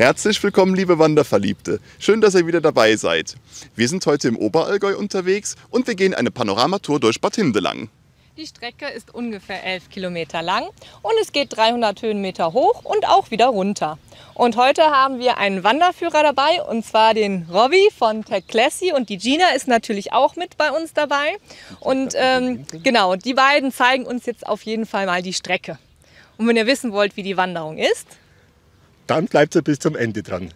Herzlich willkommen, liebe Wanderverliebte. Schön, dass ihr wieder dabei seid. Wir sind heute im Oberallgäu unterwegs und wir gehen eine Panoramatour durch Bad Hindelang. Die Strecke ist ungefähr 11 Kilometer lang und es geht 300 Höhenmeter hoch und auch wieder runter. Und heute haben wir einen Wanderführer dabei und zwar den Robby von Tech Classy und die Gina ist natürlich auch mit bei uns dabei. Und ähm, genau, die beiden zeigen uns jetzt auf jeden Fall mal die Strecke. Und wenn ihr wissen wollt, wie die Wanderung ist, dann bleibt ihr bis zum Ende dran.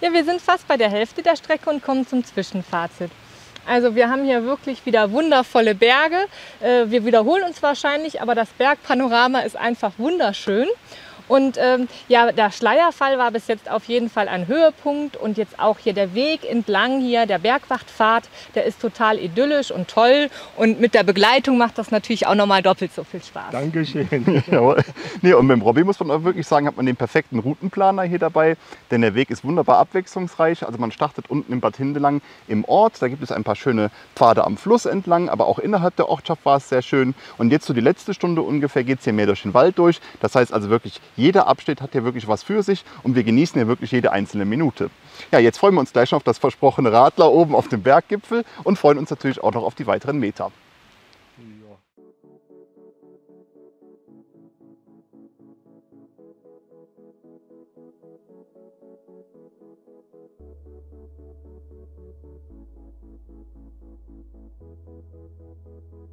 Ja, wir sind fast bei der Hälfte der Strecke und kommen zum Zwischenfazit. Also wir haben hier wirklich wieder wundervolle Berge. Äh, wir wiederholen uns wahrscheinlich, aber das Bergpanorama ist einfach wunderschön. Und ähm, ja, der Schleierfall war bis jetzt auf jeden Fall ein Höhepunkt und jetzt auch hier der Weg entlang hier, der Bergwachtpfad, der ist total idyllisch und toll und mit der Begleitung macht das natürlich auch nochmal doppelt so viel Spaß. Dankeschön. Nee, und mit dem Robby muss man auch wirklich sagen, hat man den perfekten Routenplaner hier dabei, denn der Weg ist wunderbar abwechslungsreich. Also man startet unten im Bad Hindelang im Ort, da gibt es ein paar schöne Pfade am Fluss entlang, aber auch innerhalb der Ortschaft war es sehr schön. Und jetzt so die letzte Stunde ungefähr geht es hier mehr durch den Wald durch. Das heißt also wirklich jeder Abschnitt hat hier wirklich was für sich und wir genießen hier wirklich jede einzelne Minute. Ja, jetzt freuen wir uns gleich schon auf das versprochene Radler oben auf dem Berggipfel und freuen uns natürlich auch noch auf die weiteren Meter.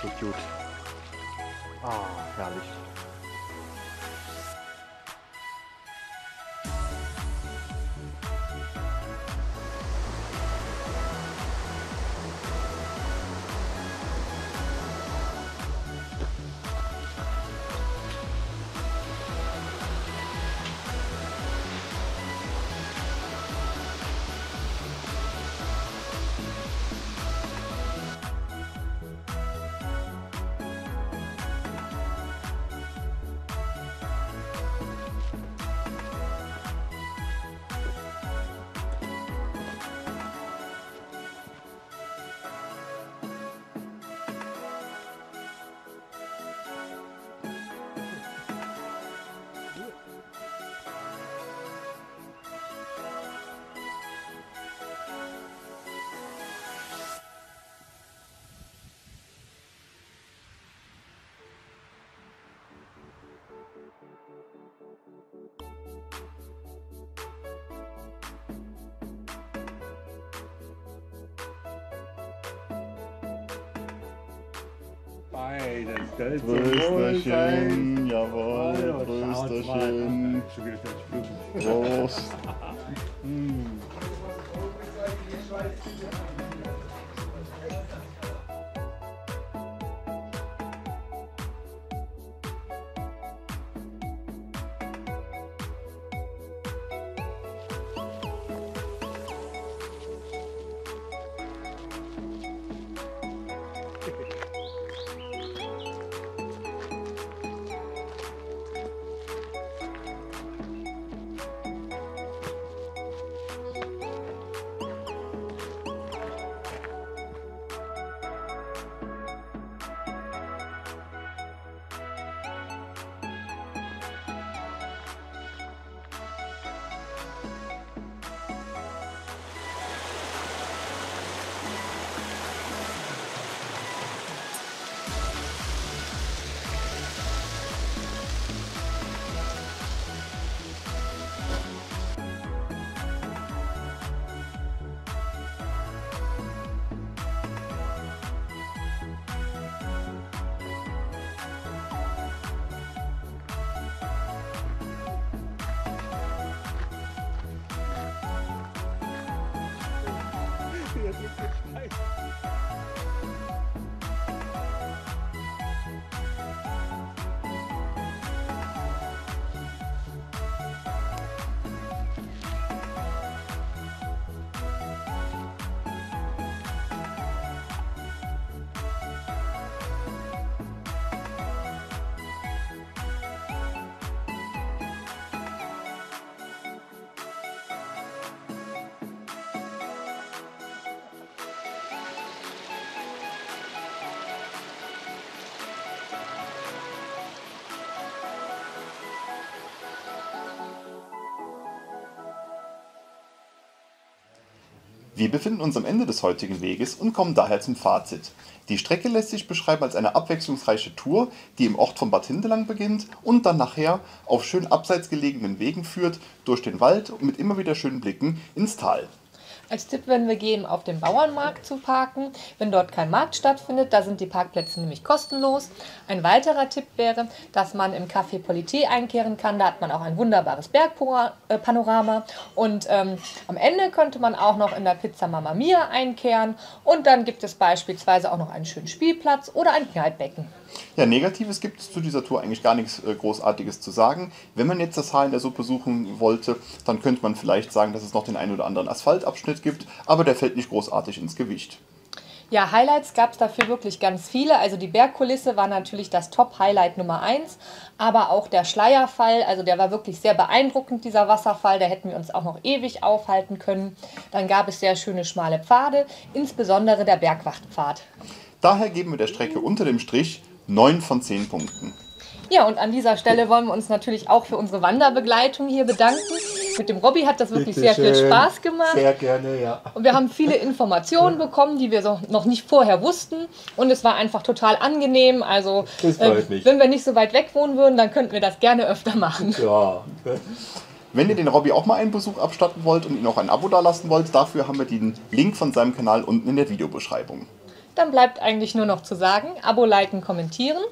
so cute. Ah, herrlich. Beides, gell? Zum Wohlsein. Brüsterchen, jawohl, Sprung. Prost. Wir befinden uns am Ende des heutigen Weges und kommen daher zum Fazit. Die Strecke lässt sich beschreiben als eine abwechslungsreiche Tour, die im Ort von Bad Hindelang beginnt und dann nachher auf schön abseits gelegenen Wegen führt, durch den Wald und mit immer wieder schönen Blicken ins Tal. Als Tipp würden wir geben, auf dem Bauernmarkt zu parken, wenn dort kein Markt stattfindet. Da sind die Parkplätze nämlich kostenlos. Ein weiterer Tipp wäre, dass man im Café Polité einkehren kann. Da hat man auch ein wunderbares Bergpanorama. Und ähm, am Ende könnte man auch noch in der Pizza Mamma Mia einkehren. Und dann gibt es beispielsweise auch noch einen schönen Spielplatz oder ein Kneippbecken. Ja, Negatives gibt es zu dieser Tour eigentlich gar nichts äh, Großartiges zu sagen. Wenn man jetzt das Haar in der Suppe suchen wollte, dann könnte man vielleicht sagen, dass es noch den einen oder anderen Asphaltabschnitt gibt, aber der fällt nicht großartig ins Gewicht. Ja, Highlights gab es dafür wirklich ganz viele. Also die Bergkulisse war natürlich das Top-Highlight Nummer eins, aber auch der Schleierfall, also der war wirklich sehr beeindruckend, dieser Wasserfall. Da hätten wir uns auch noch ewig aufhalten können. Dann gab es sehr schöne schmale Pfade, insbesondere der Bergwachtpfad. Daher geben wir der Strecke unter dem Strich 9 von 10 Punkten. Ja, und an dieser Stelle wollen wir uns natürlich auch für unsere Wanderbegleitung hier bedanken. Mit dem Robby hat das wirklich sehr viel Bitteschön. Spaß gemacht. Sehr gerne, ja. Und wir haben viele Informationen bekommen, die wir so noch nicht vorher wussten. Und es war einfach total angenehm. Also, Das freut mich. wenn wir nicht so weit weg wohnen würden, dann könnten wir das gerne öfter machen. Ja, Wenn ihr den Robby auch mal einen Besuch abstatten wollt und ihn auch ein Abo dalassen wollt, dafür haben wir den Link von seinem Kanal unten in der Videobeschreibung. Dann bleibt eigentlich nur noch zu sagen: Abo, liken, kommentieren.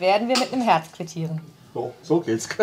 Werden wir mit einem Herz quittieren. so, so geht's.